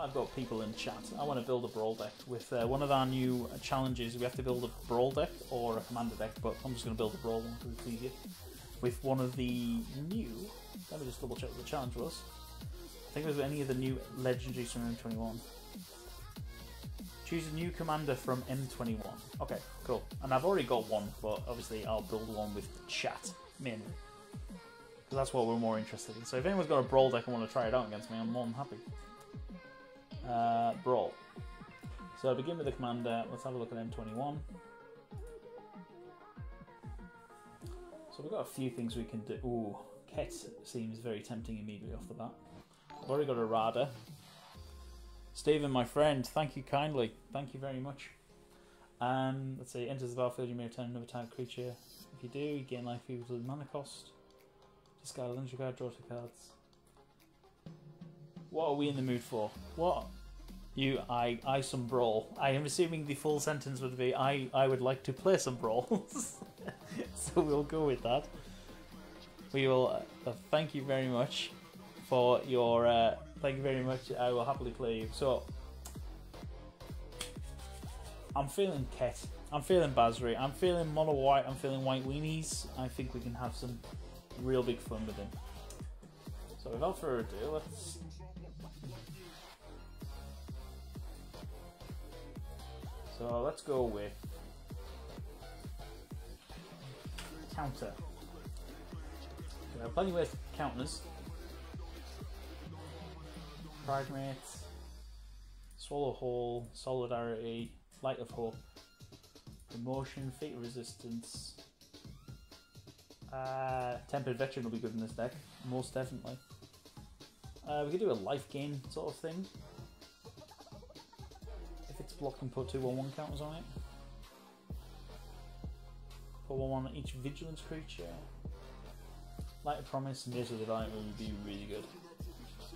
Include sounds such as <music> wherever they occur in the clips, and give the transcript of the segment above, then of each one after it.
I've got people in chat. I want to build a brawl deck with uh, one of our new challenges. We have to build a brawl deck or a commander deck, but I'm just going to build a brawl one because it's easier. With one of the new. Let me just double check what the challenge was. I think it was any of the new legendaries from M21. Choose a new commander from M21. Okay, cool. And I've already got one, but obviously I'll build one with chat mainly. Because that's what we're more interested in. So if anyone's got a brawl deck and want to try it out against me, I'm more than happy. Uh, brawl. So begin with the commander. Let's have a look at M21. So we've got a few things we can do. Ooh, Ket seems very tempting immediately off the bat. I've already got a Rada. Stephen, my friend, thank you kindly. Thank you very much. Um, let's see, enters the battlefield, you may return another type creature. If you do, you gain life equal to the mana cost. Discard a legendary card, draw two cards. What are we in the mood for? What? You, I, I some brawl. I am assuming the full sentence would be, I, I would like to play some brawls. <laughs> so we'll go with that. We will uh, thank you very much for your, uh, thank you very much. I will happily play you. So, I'm feeling Ket. I'm feeling Basri. I'm feeling Mono White. I'm feeling White Weenies. I think we can have some real big fun with him. So without further ado, let's So let's go with counter. There are plenty ways counters. Pride Mates, Swallow Whole, Solidarity, Light of Hope, Emotion, Fate Resistance. Uh, Tempered Veteran will be good in this deck, most definitely. Uh, we could do a life gain sort of thing. It's and put two 1 1 counters on it. Put 1 1 on each Vigilance creature. Light of Promise and Days of Divine would be really good.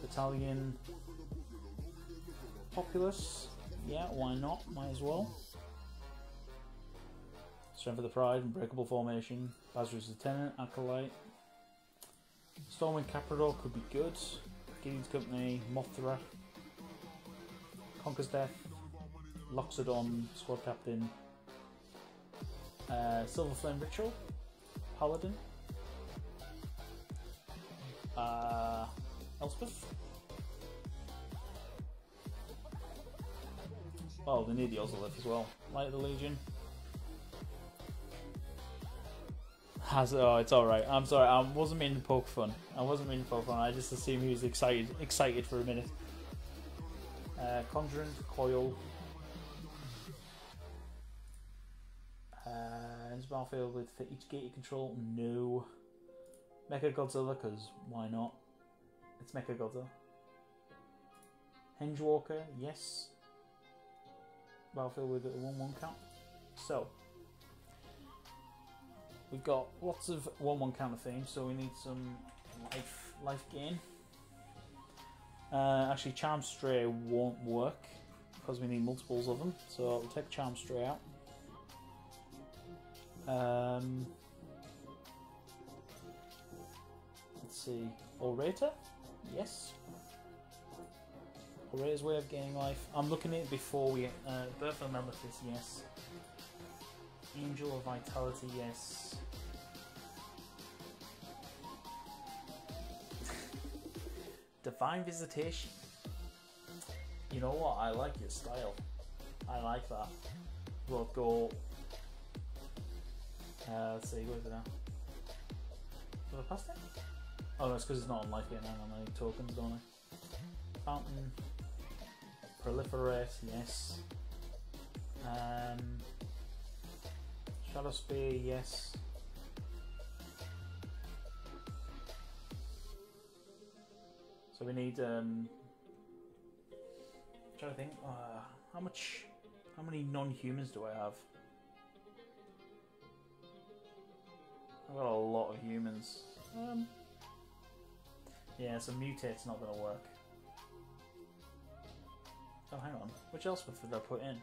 Battalion. Populace. Yeah, why not? Might as well. Strength of the Pride, Unbreakable Formation, Basri's Lieutenant, Acolyte. Stormwild Capridor could be good. Gideon's Company, Mothra, Conquers Death, Loxodon, Squad Captain, uh, Silver Flame Ritual, Paladin, uh, Elspeth. Oh, they need the Ozolith as well. Light of the Legion. Has oh, it's all right. I'm sorry. I wasn't meaning to poke fun. I wasn't meaning to poke fun. I just assumed he was excited, excited for a minute. Uh, Conjurant, Coil. Battlefield with for each gate you control. No. Mecha Godzilla, because why not? It's Mecha Godzilla. Hengewalker, yes. Battlefield with a 1 1 count. So, we've got lots of 1 1 counter themes, so we need some life, life gain. Uh, actually, Charmed Stray won't work because we need multiples of them, so we'll take Charmed Stray out. Um, let's see, Orator? Yes. Orator's way of gaining life. I'm looking at it before we. Uh, Birth of Nemesis, yes. Angel of Vitality, yes. <laughs> Divine Visitation. You know what? I like your style. I like that. We'll go. Uh, let's see, what is it now? Have I passed it? Oh no, it's because it's not on life yet. I need tokens, don't I? Fountain. Proliferate, yes. Um, Shadow Spear, yes. So we need. Um, I'm trying to think. Uh, how much? How many non-humans do I have? I've got a lot of humans. Um, yeah, so mutate's not going to work. Oh, hang on. Which else did I put in?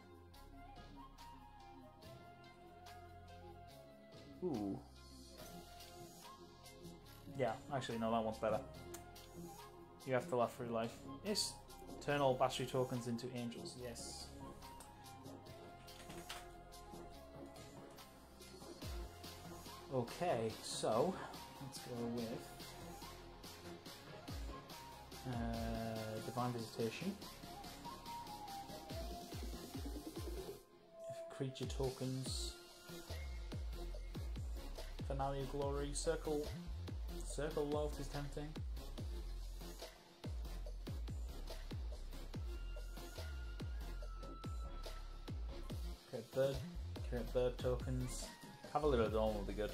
Ooh. Yeah, actually, no, that one's better. You have to laugh through life. Yes, Turn all battery tokens into angels. Yes. Okay, so let's go with uh, Divine Visitation. Creature tokens, Finale of Glory, Circle, Circle Loft is tempting. Create bird, create bird tokens. Cavalier Dawn will be good.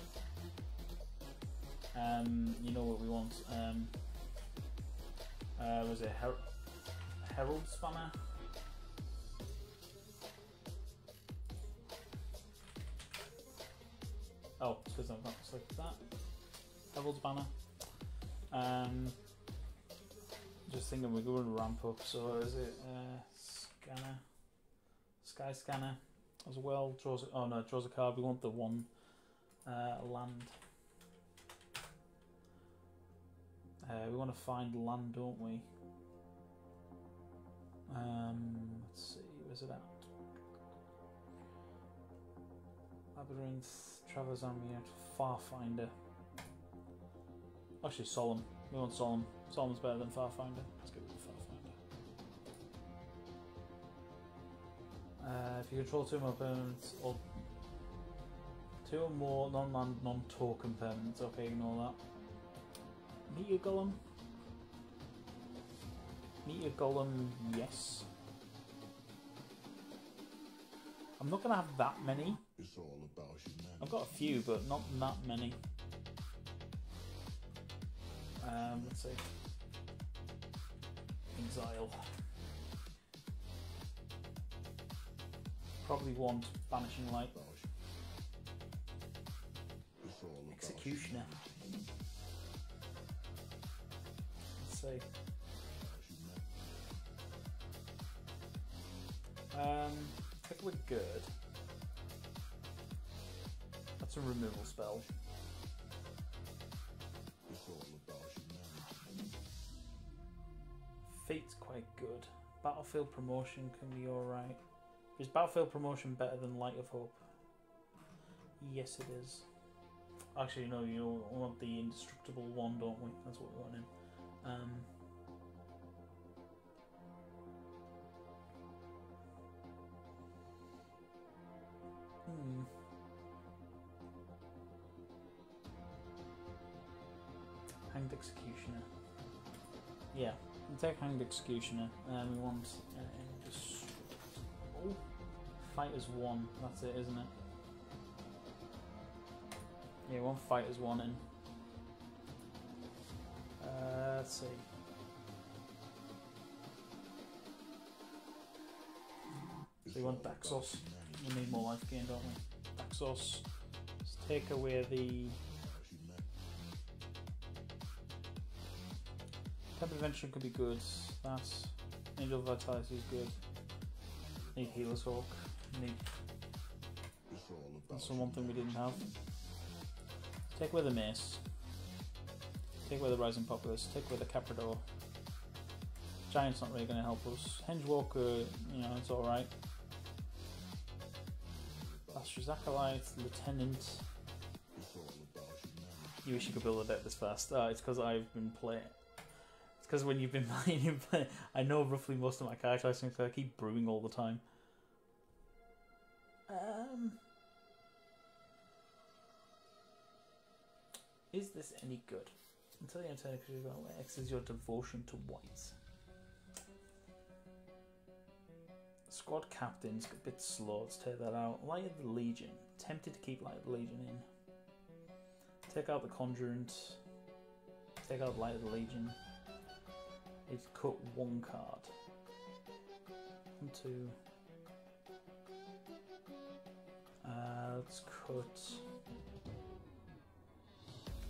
Um, you know what we want. Um, uh, was it Her Herald Spanner? Oh, it's because I've not selected that. Herald's Banner. Um, just thinking we're going to ramp up. So is it uh, Scanner? Sky Scanner as well. Draws. A, oh no, draws a card. We want the one uh, land. Uh, we want to find land, don't we? Um, let's see, where's it at? Labyrinth, Traverse Ambient, Farfinder. Actually, Solemn. We want Solemn. Solemn's better than Farfinder. Let's Uh, if you control two more permanents, or two or more non-land, non-token permanents, okay, ignore that. Meteor Golem. Meteor Golem, yes. I'm not gonna have that many. It's all about humanity. I've got a few, but not that many. Um, let's see. Exile. Probably want Banishing Light. About hu- It's all about Executioner. Let's see. Um, I think we're good. That's a removal spell. It's all about humanity. Fate's quite good. Battlefield promotion can be alright. Is Battlefield promotion better than Light of Hope? Yes, it is. Actually, no, you want the indestructible one, don't we? That's what we want in. Um, hmm. Hanged Executioner. Yeah, we'll take Hanged Executioner. And we want uh, oh, fight one. That's it, isn't it? Yeah, one fighters one in. Uh, let's see. So you want Daxos? We need more life gain, don't we? Daxos. Let's take away the. Temp Invention could be good. That's Angel Vitality is good. Need Healer's Hawk. Need It's all about that's the one thing we didn't have. Take away the Mace. Take away the Rising Populace. Take away the Capridor. Giant's not really going to help us. Henge Walker, you know, it's alright. Basri's Acolyte, Lieutenant. It's all about humanity. You wish you could build a deck this fast. Uh, it's because I've been playing. It's because when you've been <laughs> playing, play. I know roughly most of my character listings. I keep brewing all the time. Um, is this any good? Until the your turn, X is your devotion to whites. Squad captain's a bit slow. Let's take that out. Light of the Legion. Tempted to keep Light of the Legion in. Take out the Conjurant. Take out Light of the Legion. It's cut one card. One, two. Uh, let's cut.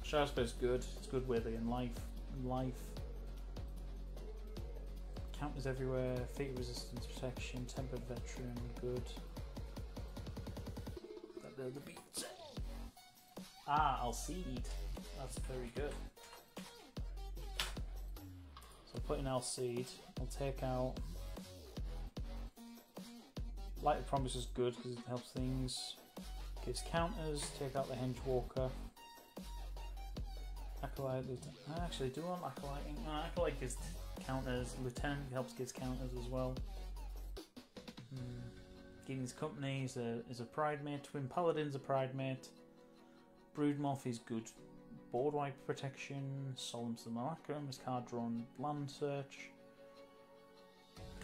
Sharpspear's good. It's good with it in life. In life. Counters everywhere. Fate resistance protection. Tempered veteran. Good. That the beat. Ah, Alseid. That's very good. Put in Alseid. I'll take out. Light of Promise is good because it helps things. Gives counters. Take out the Henge Walker. Acolyte. I actually do want Acolyte. No, Acolyte gives counters. Lieutenant helps gives counters as well. Hmm. Gideon's Company is a, is a Pride Mate. Twin Paladin's a Pride Mate. Brood Broodmoth is good board wipe protection, Solemn Simulacrum is card drawn land search.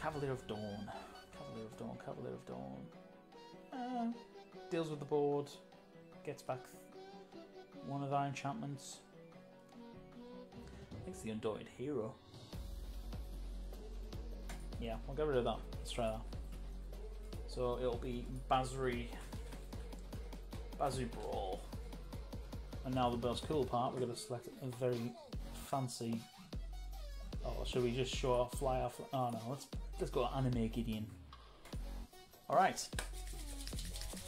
Cavalier of Dawn. Cavalier of Dawn, Cavalier of Dawn. Uh, deals with the board, gets back one of our enchantments. I think it's the Undaunted Hero. Yeah, we'll get rid of that. Let's try that. So it'll be Basri Basri Brawl. And now the most cool part, we're going to select a very fancy. Oh, should we just show off fly off? Oh no, let's let's go anime Gideon. All right,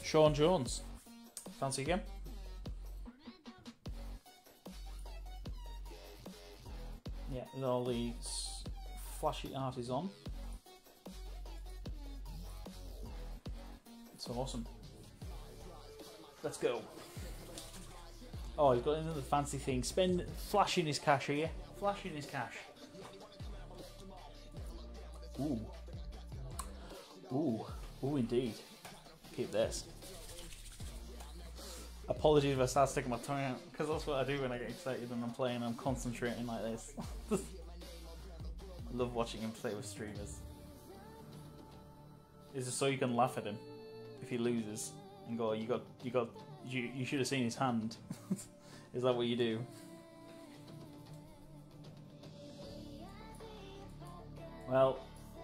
Sean Jones, fancy again? Yeah, with all these flashy art is on. It's awesome. Let's go. Oh, he's got another fancy thing. Spend flashing his cash here. Flashing his cash. Ooh. Ooh. Ooh, indeed. Keep this. Apologies if I start sticking my tongue out, because that's what I do when I get excited and I'm playing. I'm concentrating like this. I <laughs> love watching him play with streamers. Is it so you can laugh at him if he loses and go, oh, "You got, you got you, you should have seen his hand. <laughs> Is that what you do? Well,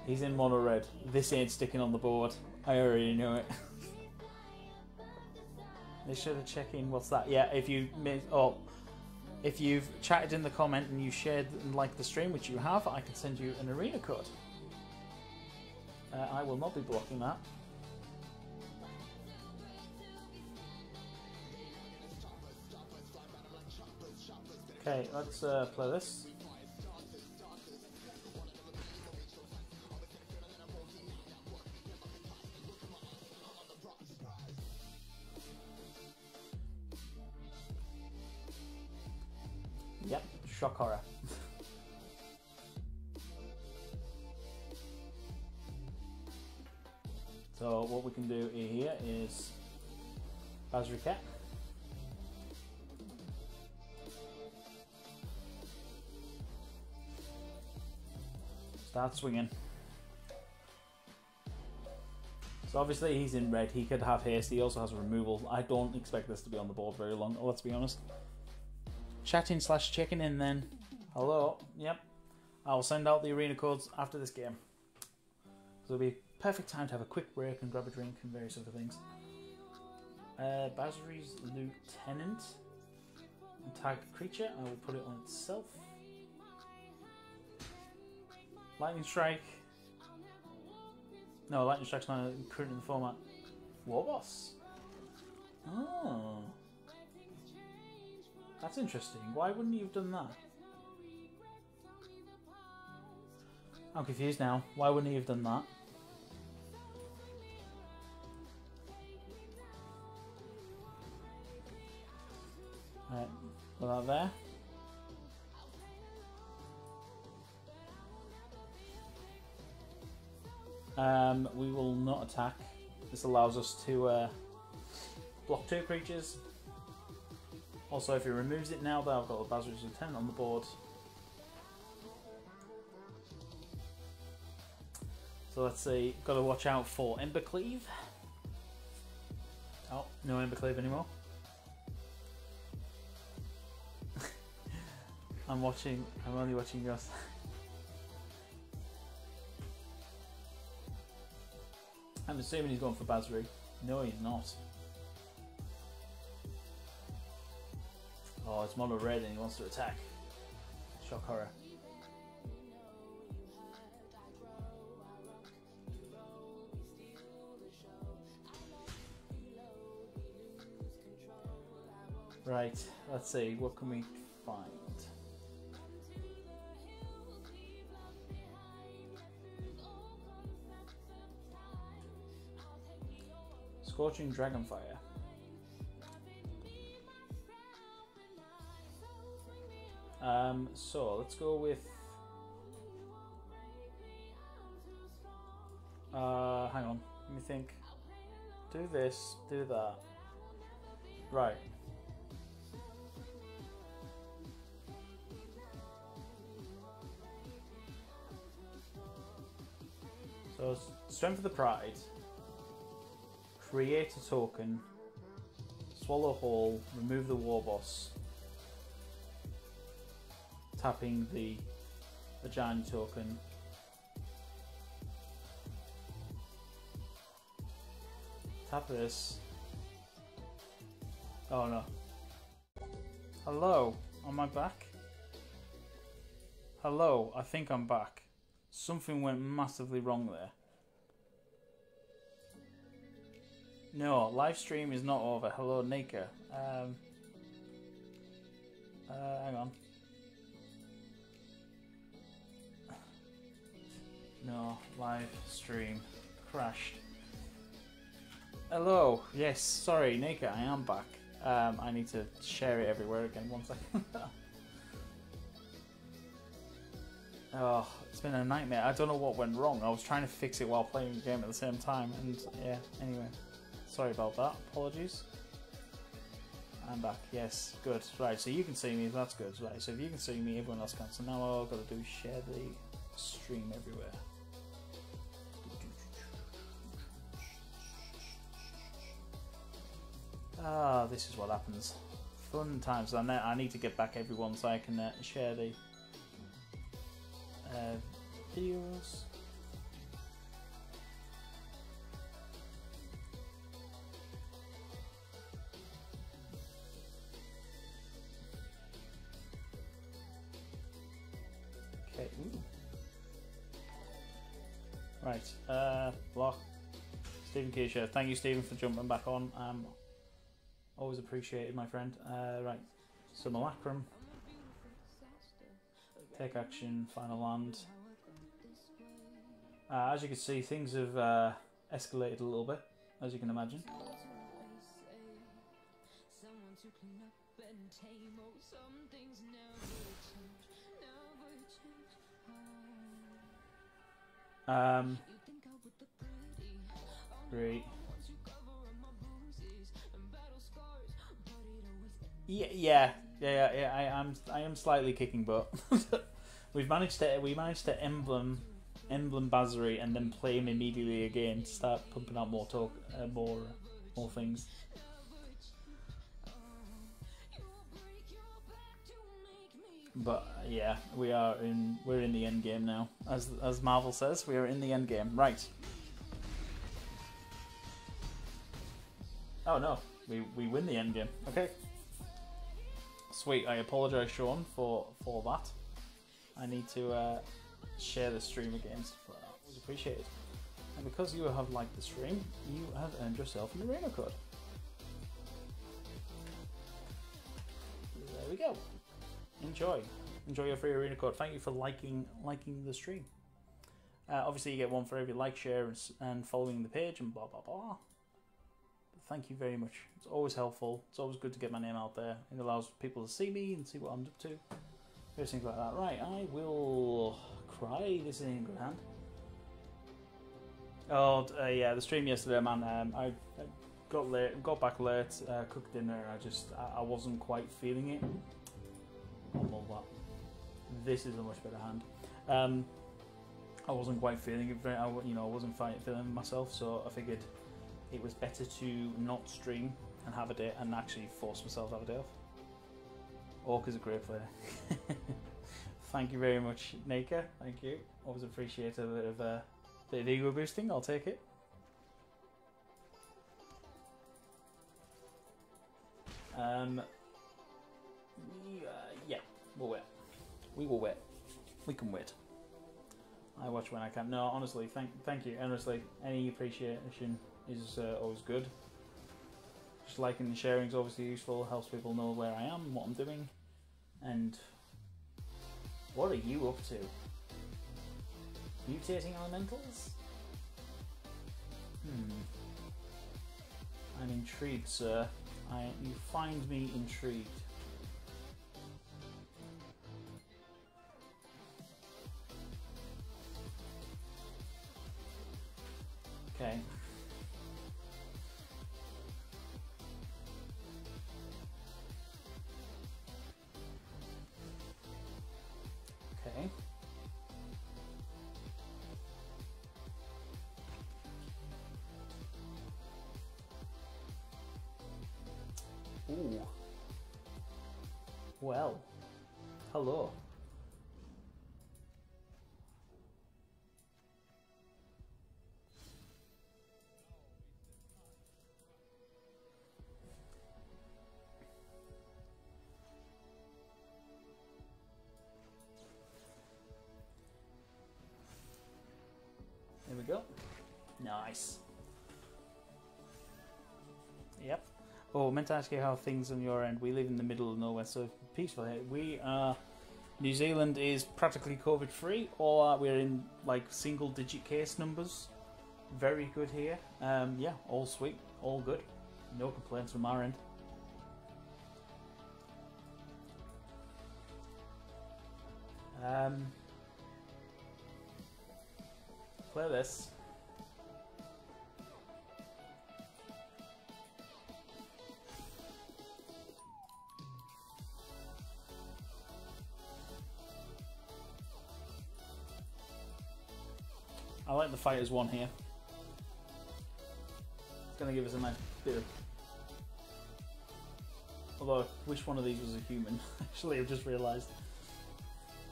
he's in mono red. This ain't sticking on the board. I already know it. <laughs> they should have checked in. What's that? Yeah, if you miss, oh, if you've chatted in the comment and you shared and liked the stream, which you have, I can send you an arena code. Uh, I will not be blocking that. Okay, let's uh, play this. Yep, shock horror. <laughs> so what we can do here is Basri Start swinging. So obviously he's in red. He could have haste. He also has removal. I don't expect this to be on the board very long. Let's be honest. Chatting slash checking in then. Hello. Yep. I'll send out the arena codes after this game. So it'll be perfect time to have a quick break and grab a drink and various other things. Uh, Basri's Lieutenant. Tag creature. I will put it on itself. Lightning Strike. No, Lightning Strike's not current in the format. Warboss. Oh. That's interesting. Why wouldn't you have done that? I'm confused now. Why wouldn't he have done that? Right, put that there. Um, we will not attack. This allows us to uh, block two creatures. Also, if he removes it now, they've got a Basri's Lieutenant on the board. So let's see, got to watch out for Embercleave. Oh, no Embercleave anymore. <laughs> I'm watching, I'm only watching yours. <laughs> I'm assuming he's going for Basri. No, he's not. Oh, it's mono red and he wants to attack. Shock horror. Right, let's see, what can we find? Scorching Dragonfire. Um, so let's go with. Uh, hang on. Let me think. Do this. Do that. Right. So strength of the pride. Create a token. Swallow whole. Remove the war boss. Tapping the the giant token. Tap this. Oh no. Hello, am I back? Hello, I think I'm back. Something went massively wrong there. No, live stream is not over. Hello, Nika. Um, uh, hang on. No, live stream crashed. Hello. Yes, sorry, Nika, I am back. Um, I need to share it everywhere again. One second. <laughs> oh, it's been a nightmare. I don't know what went wrong. I was trying to fix it while playing the game at the same time, and yeah. Anyway, sorry about that. Apologies. I'm back. Yes, good. Right, so you can see me. That's good. Right, so if you can see me, everyone else can. So now all I've got to do is share the stream everywhere. Ah, this is what happens. Fun times. I, I need to get back everyone so I can uh, share the uh, videos. Right. Uh, block. Stephen Keisha. Thank you, Stephen, for jumping back on. Um, always appreciated, my friend. Uh, right. So Malacrum. Take action. Final land. Uh, as you can see, things have uh, escalated a little bit, as you can imagine. Um, great. Yeah, yeah, yeah, yeah. I am, I am slightly kicking butt. <laughs> We've managed to, we managed to emblem, emblem Basri, and then play him immediately again to start pumping out more talk, uh, more, more things. But yeah, we are in, we're in the end game now, as as Marvel says, we are in the end game. Right. Oh no, we we win the end game. Okay. Sweet. I apologise, Sean, for for that. I need to uh, share the stream again. So that was appreciated. And because you have liked the stream, you have earned yourself an arena code. There we go. Enjoy. Enjoy your free arena code. Thank you for liking liking the stream. Uh, obviously, you get one for every like, share, and, and following the page, and blah blah blah. But thank you very much. It's always helpful. It's always good to get my name out there. It allows people to see me and see what I'm up to. Various things like that. Right, I will cry. This is in good hand. Oh uh, yeah, the stream yesterday, man. Um, I, I got late, got back late, uh, cooked dinner. I just I, I wasn't quite feeling it. I'll mold that. This is a much better hand. Um, I wasn't quite feeling it. Very, I, you know, I wasn't feeling myself, so I figured it was better to not stream and have a day and actually force myself to have a day off. Orc is a great player. <laughs> Thank you very much, Nika. Thank you. Always appreciate a bit of uh, bit of ego boosting. I'll take it. Um, yeah, we'll wait. We will wait. We can wait. I watch when I can. No, honestly, thank thank you. Honestly, any appreciation is uh, always good. Just liking and sharing is obviously useful. Helps people know where I am, what I'm doing, and what are you up to? Mutating elementals? Hmm. I'm intrigued, sir. I, you find me intrigued. Okay. Okay. Ooh. Well. Hello. Oh, meant to ask you how things on your end. We live in the middle of nowhere, so peaceful here. We are. New Zealand is practically COVID free, or we're in like single digit case numbers. Very good here. Um, yeah, all sweet, all good. No complaints from our end. Um, play this. The fighters one here. It's going to give us a nice bit of. Although, which one of these was a human? <laughs> Actually, I've just realised.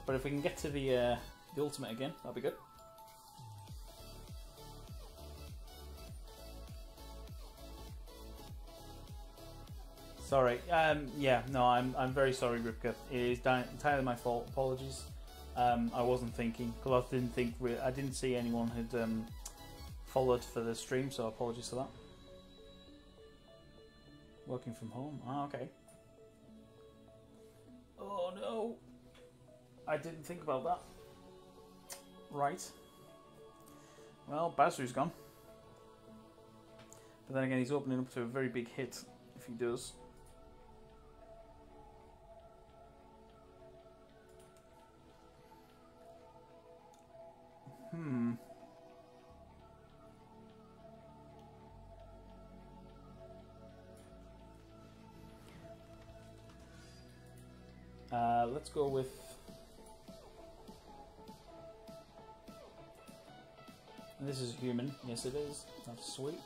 But if we can get to the uh, the ultimate again, that'll be good. Sorry. Um, yeah, no, I'm I'm very sorry, Ripka. It is entirely my fault. Apologies. Um, I wasn't thinking because I didn't think I didn't see anyone had um, followed for the stream, so apologies for that. Working from home. Ah, okay. Oh no, I didn't think about that. Right. Well, Basri's gone. But then again, he's opening up to a very big hit if he does. Hmm. Uh, let's go with. This is human. Yes, it is. That's sweet.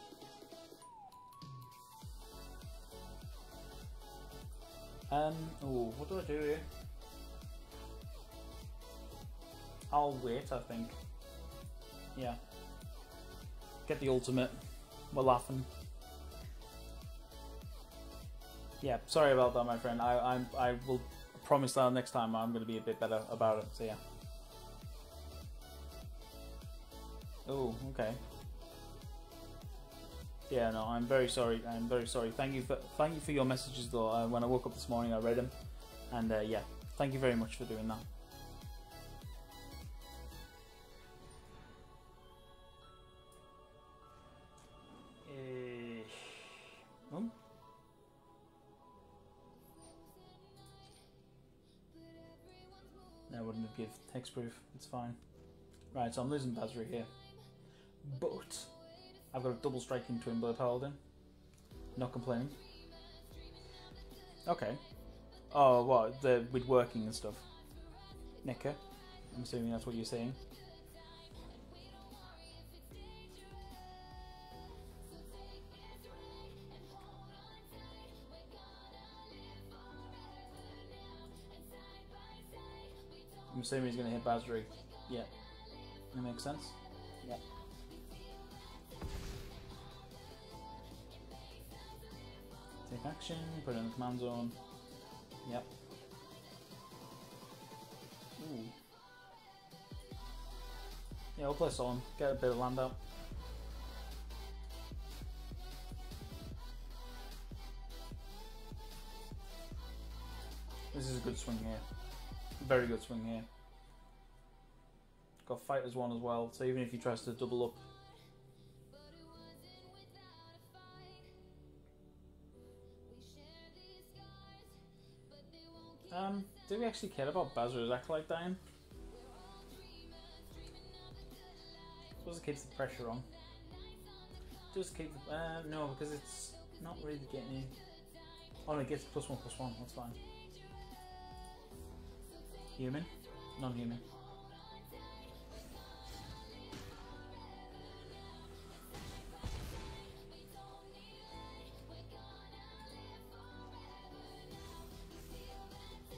Um. Oh, what do I do here? I'll wait. I think. Yeah. Get the ultimate. We're laughing. Yeah, sorry about that, my friend. I I'm, I will promise that next time I'm going to be a bit better about it. So yeah. Oh, okay. Yeah, no, I'm very sorry. I'm very sorry. Thank you for thank you for your messages though. Uh, when I woke up this morning, I read them, and uh, yeah, thank you very much for doing that. Give hexproof. It's fine. Right, so I'm losing Basri here, but I've got a double striking twin blade paladin. Not complaining. Okay. Oh, what the with working and stuff. Nika. I'm assuming that's what you're saying. Assuming he's going to hit Basri. Yeah. That makes sense. Yeah. Take action, put it in the command zone. Yep. Ooh. Yeah, we'll play Solemn. Get a bit of land out. This is a good swing here. Very good swing here. Got fighters one as well, so even if he tries to double up Um, do we actually care about Bazarazak like dying? Suppose it keeps the pressure on. Just keep the, uh, no, because it's not really getting in. Oh, it gets plus one, plus one, that's fine. Human? Non-human.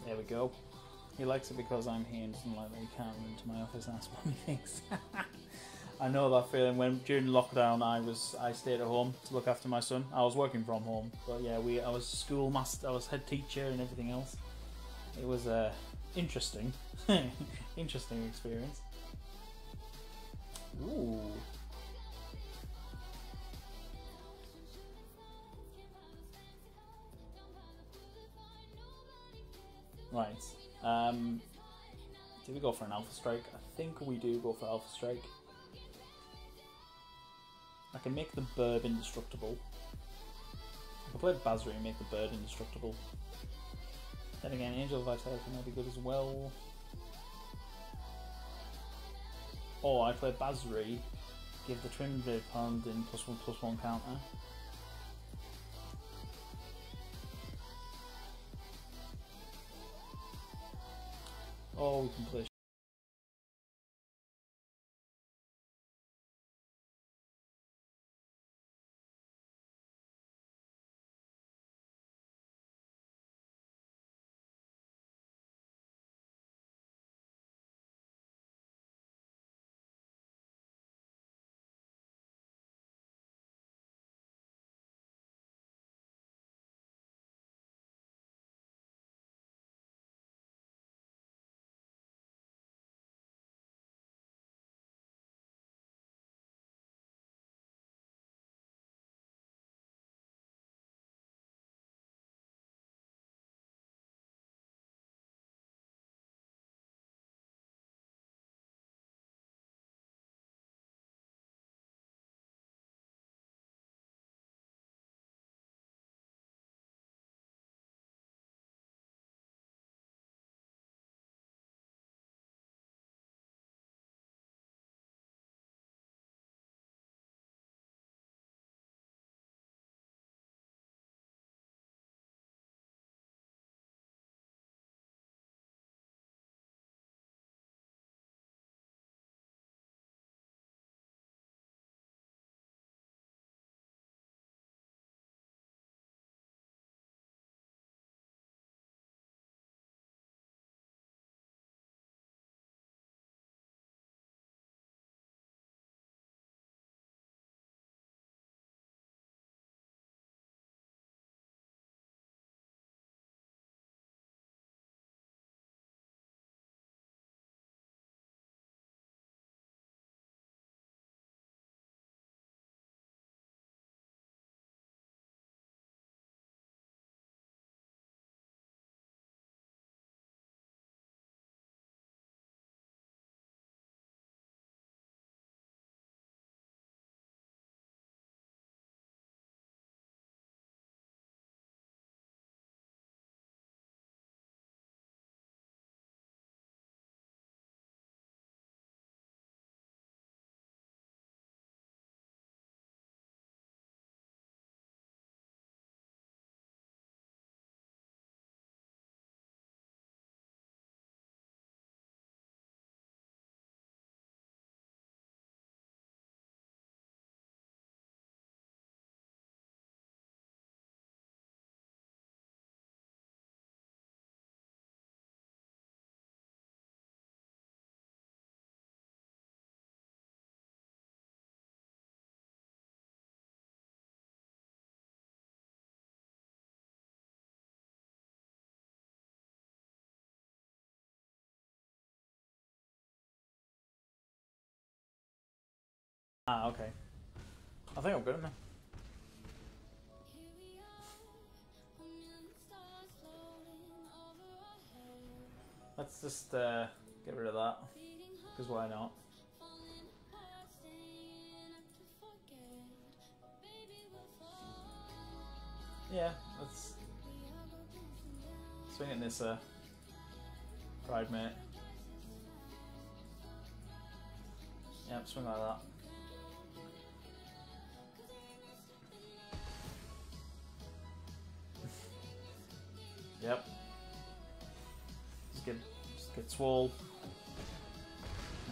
There we go. He likes it because I'm here and doesn't like that he can't run into my office and ask what he thinks. I know that feeling. When during lockdown, I was I stayed at home to look after my son. I was working from home, but yeah, we I was school master, I was head teacher and everything else. It was uh, interesting, <laughs> interesting experience. Ooh. Right. Um, do we go for an Alpha Strike? I think we do go for Alpha Strike. I can make the bird indestructible. I can play Basri and make the bird indestructible. Then again, Angel Vitality might be good as well. Or I play Basri, give the Twin Blade Paladin plus one plus one counter. Or we can play Ah, okay. I think I'm good now. Let's just uh, get rid of that. Because why not? Yeah, let's swing at Nissa, Pride mate. Yep, swing like that. Yep. Just get just get swole.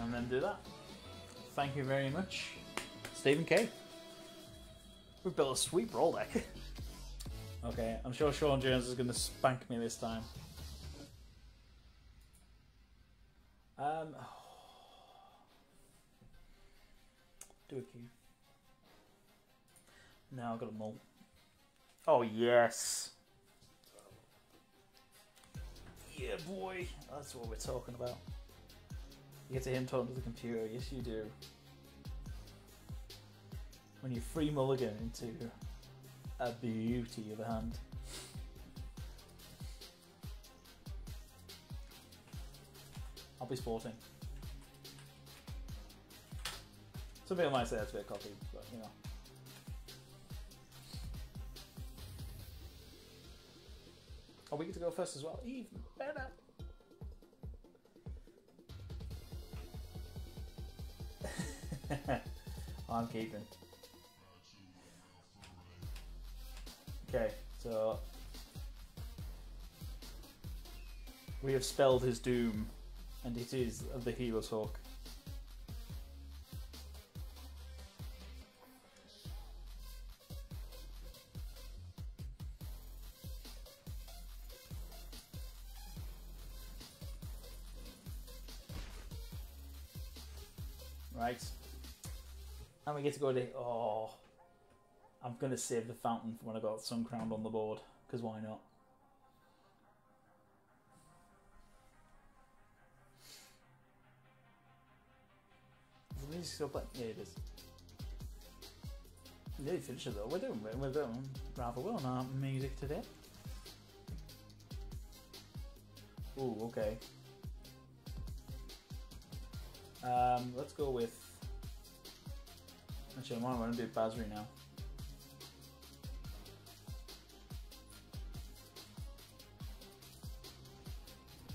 And then do that. Thank you very much. Stephen K. We built a sweet roll deck. <laughs> okay, I'm sure Sean Jones is gonna spank me this time. Um, <sighs> do a cube. Now I've got a mull. Oh yes. Yeah, boy. That's what we're talking about. You get to him talking to the computer. Yes, you do. When you free mulligan into a beauty of a hand. I'll be sporting. Some people might say that's a bit cocky, but you know. Oh, we get to go first as well. Even better. <laughs> I'm keeping. Okay, so we have spelled his doom, and it is the Hero's Hawk. Get to go to. Oh. I'm to save the fountain for when I got Sun Crowned on the board, because why not? The music still? Yeah, it is. Nearly finished it though. We're doing, we're doing rather well on our music today. Ooh, okay. Um, let's go with. Actually, I'm going to do a Basri now.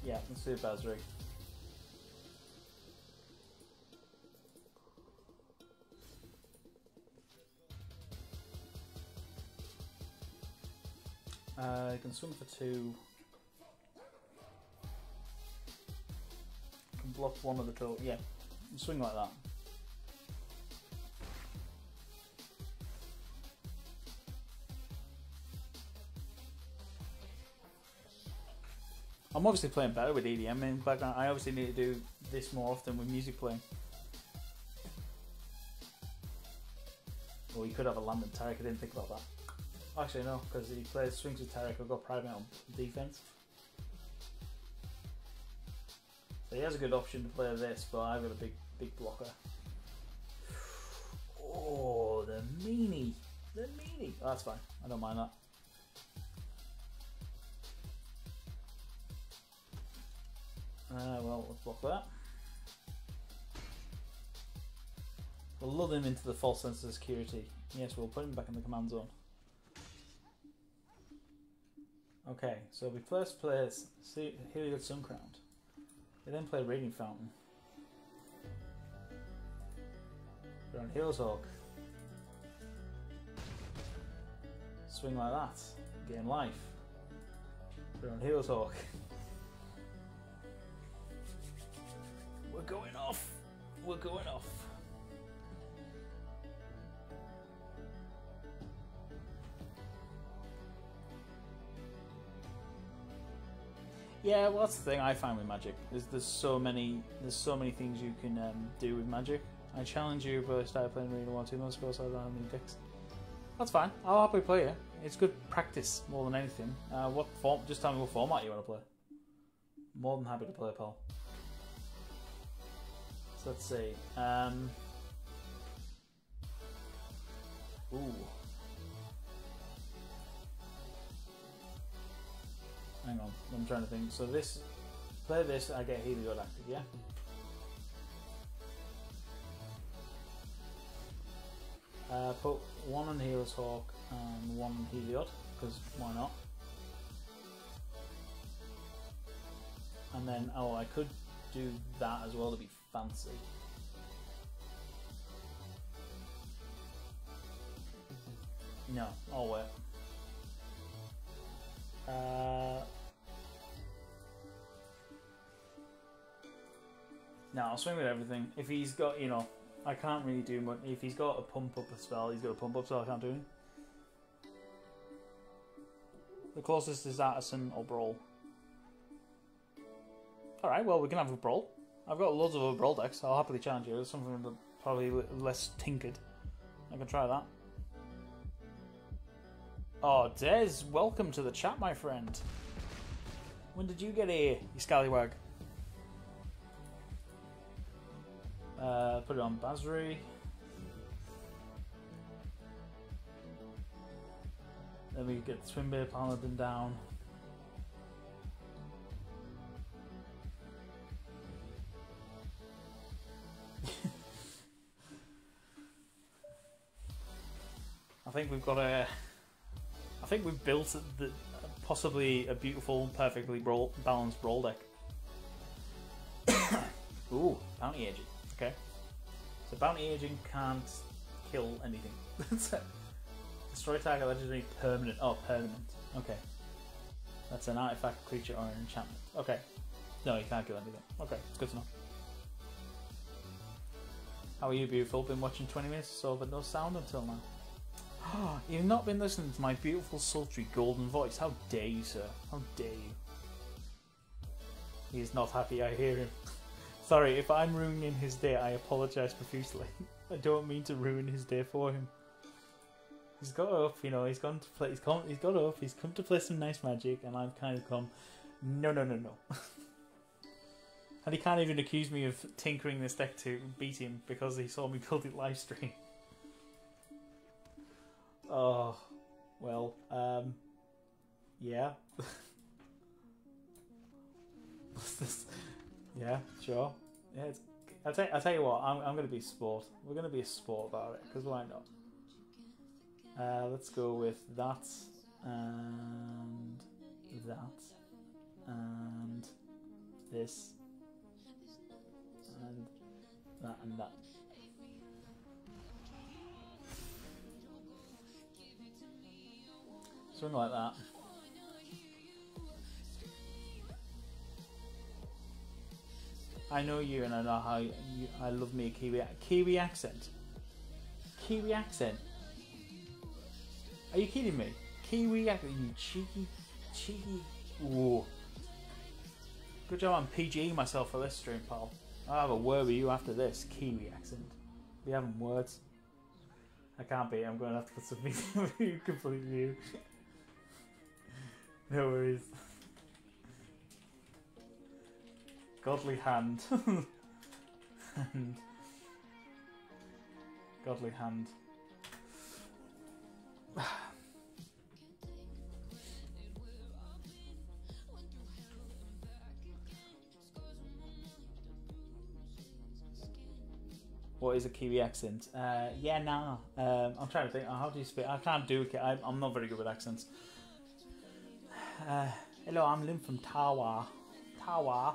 Yeah, let's do Basri. Uh, you can swim for two. Can block one of the total. Yeah, swing like that. I'm obviously playing better with EDM in background. I obviously need to do this more often with music playing. Or you could have a London Tarek. I didn't think about that. Actually, no, because he plays swings with Tarek. I've got private on defense. So he has a good option to play this, but I've got a big, big blocker. Oh, the meanie, the meanie. Oh, that's fine. I don't mind that. Uh, well, let's block that. We'll lull him into the false sense of security. Yes, we'll put him back in the command zone. Okay, so we first play Heliod Suncrowned. We then play Radiant Fountain. We're on Hero's Hawk. Swing like that. Gain life. We're on Hero's Hawk. <laughs> We're going off. We're going off. Yeah, well, that's the thing I find with Magic. There's there's so many there's so many things you can um, do with Magic. I challenge you, but I started playing Arena One two months ago, so I don't have any decks. That's fine. I'll happily play it. It's good practice more than anything. Uh, what form? Just tell me what format you want to play. More than happy to play, pal. So let's see. Um, ooh. Hang on, I'm trying to think. So this, play this, I get Heliod active, yeah? Uh, put one on Hero's Hawk and one on Heliod, because why not? and then oh, I could do that as well to be fancy. No, I'll wait. Uh, no, I'll swing with everything. If he's got, you know, I can't really do much. If he's got a pump up a spell, he's got a pump up spell. I can't do anything. The closest is Artisan or Brawl. Alright, well, we can have a Brawl. I've got loads of other Brawl decks. I'll happily challenge you. There's something that probably less tinkered. I can try that. Oh, Des, welcome to the chat, my friend. When did you get here, you scallywag? Uh, put it on Basri. Then we get the Twinblade Paladin down. Think we've got a. I think we've built the, possibly a beautiful, perfectly brawl, balanced brawl deck. <coughs> Ooh, bounty agent. Okay. So bounty agent can't kill anything. That's <laughs> it. Destroy target legendary permanent. Oh, permanent. Okay. That's an artifact, creature, or an enchantment. Okay. No, you can't kill anything. Okay, it's good to know. How are you, beautiful? Been watching 20 minutes or so, but no sound until now. You've not been listening to my beautiful, sultry, golden voice. How dare you, sir? How dare you? He's not happy, I hear him. <laughs> Sorry, if I'm ruining his day, I apologise profusely. <laughs> I don't mean to ruin his day for him. He's got up, you know. He's gone to play. He's come. He's got up. He's come to play some nice magic, and I've kind of come. No, no, no, no. <laughs> and he can't even accuse me of tinkering this deck to beat him because he saw me build it live stream. Oh, well, um, yeah. Yeah, sure. Yeah, it's, I'll tell, I'll tell you what, I'm, I'm going to be sport. We're going to be a sport about it, because why not? Uh, let's go with that, and that, and this, and that, and that. Something like that. I know you, and I know how you, I love me a Kiwi Kiwi accent. Kiwi accent. Are you kidding me? Kiwi accent, you cheeky, cheeky. Ooh. Good job I'm PGing myself for this stream, pal. I'll have a word with you after this. Kiwi accent. We having words. I can't be. I'm going to have to put something <laughs> completely new. No worries. Godly hand. <laughs> and godly hand. What is a Kiwi accent? Uh, yeah, nah. Um, I'm trying to think. How do you speak? I can't do it. I'm not very good with accents. Uh, hello, I'm Lim from Tawa. Tawa.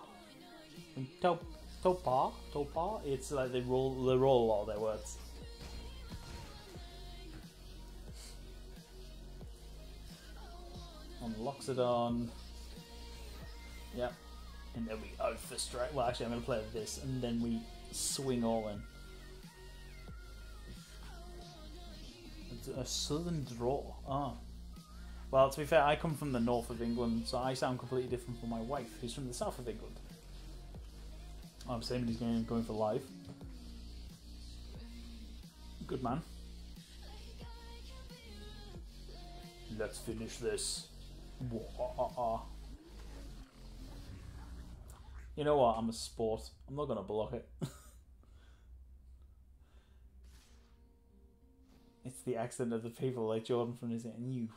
Topa. Topa. It's like they roll. They roll all their words. On Loxodon. Yep. And then we Alpha straight. Well, actually, I'm going to play with this, and then we swing all in. It's a southern draw. Ah. Well, to be fair, I come from the north of England, so I sound completely different from my wife, who's from the south of England. I'm saying he's going, going for live. Good man. Let's finish this. <laughs> You know what? I'm a sport. I'm not going to block it. <laughs> it's the accent of the people like Jordan from his and you.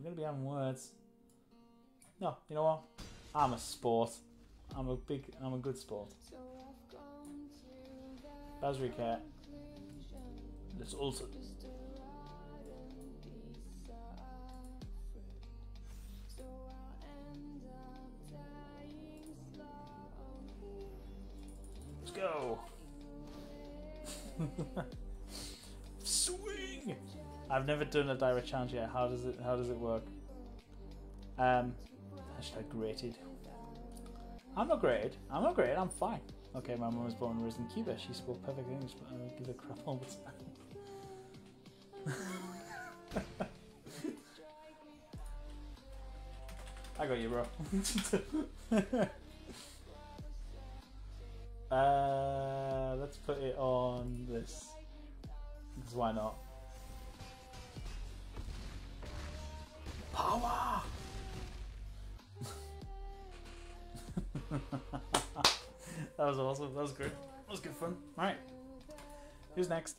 I'm gonna be having words. No, you know what? I'm a sport. I'm a big. I'm a good sport. So care. cat. That's also. Let's go. <laughs> <laughs> I've never done a direct challenge yet. How does it? How does it work? Um, hashtag grated. I'm not great. I'm not great. I'm fine. Okay, my mum was born and raised in Cuba. She spoke perfect English, but I give a crap all the time. <laughs> I got you, bro. <laughs> uh, let's put it on this. Because why not? Power! <laughs> that was awesome. That was good. That was good fun. Alright. Who's next?